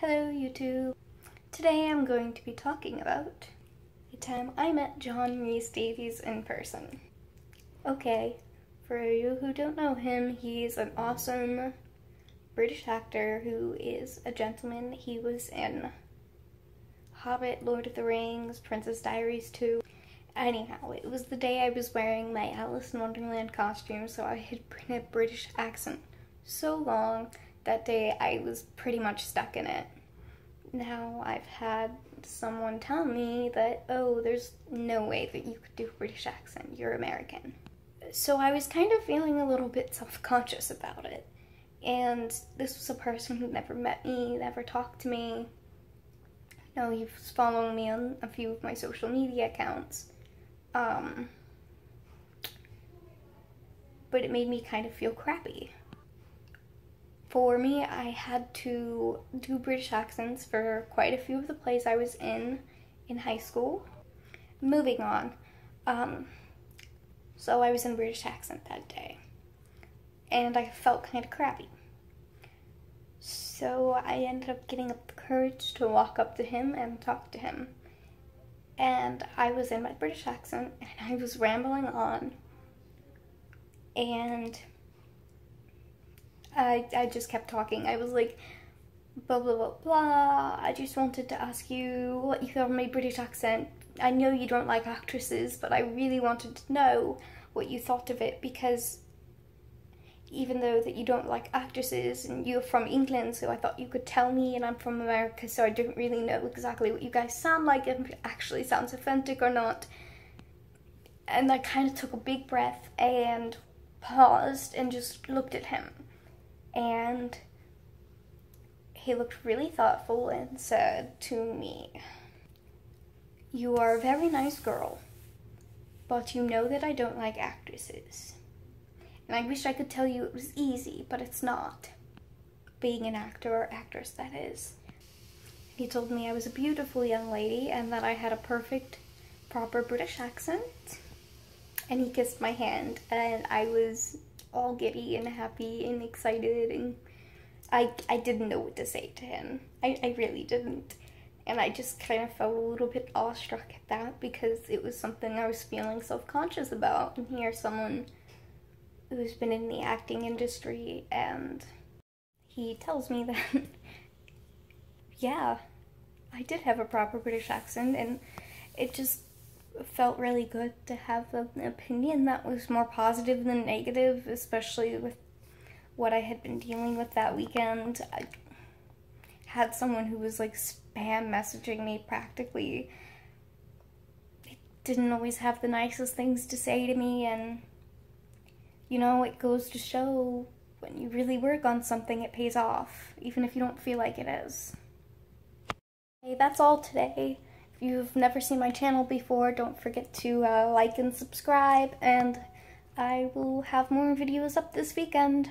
Hello YouTube! Today I'm going to be talking about the time I met John Rhys-Davies in person. Okay, for you who don't know him, he's an awesome British actor who is a gentleman. He was in Hobbit, Lord of the Rings, Princess Diaries 2. Anyhow, it was the day I was wearing my Alice in Wonderland costume, so I had a British accent so long that day I was pretty much stuck in it. Now I've had someone tell me that, oh, there's no way that you could do a British accent, you're American. So I was kind of feeling a little bit self-conscious about it. And this was a person who never met me, never talked to me. You know, he was following me on a few of my social media accounts. Um, but it made me kind of feel crappy for me, I had to do British accents for quite a few of the plays I was in in high school. Moving on. Um, so I was in British accent that day. And I felt kind of crappy. So I ended up getting up the courage to walk up to him and talk to him. And I was in my British accent and I was rambling on. And I, I just kept talking. I was like, blah, blah, blah, blah. I just wanted to ask you what you thought of my British accent. I know you don't like actresses, but I really wanted to know what you thought of it because even though that you don't like actresses and you're from England, so I thought you could tell me and I'm from America, so I didn't really know exactly what you guys sound like, if it actually sounds authentic or not. And I kind of took a big breath and paused and just looked at him and he looked really thoughtful and said to me, You are a very nice girl, but you know that I don't like actresses. And I wish I could tell you it was easy, but it's not. Being an actor or actress, that is. He told me I was a beautiful young lady and that I had a perfect, proper British accent. And he kissed my hand, and I was all giddy and happy and excited and I, I didn't know what to say to him. I, I really didn't. And I just kind of felt a little bit awestruck at that because it was something I was feeling self-conscious about. And here's someone who's been in the acting industry and he tells me that, yeah, I did have a proper British accent and it just felt really good to have an opinion that was more positive than negative, especially with what I had been dealing with that weekend. I had someone who was like spam messaging me practically. Didn't always have the nicest things to say to me, and you know, it goes to show when you really work on something, it pays off, even if you don't feel like it is. Okay, that's all today. If you've never seen my channel before, don't forget to uh, like and subscribe, and I will have more videos up this weekend.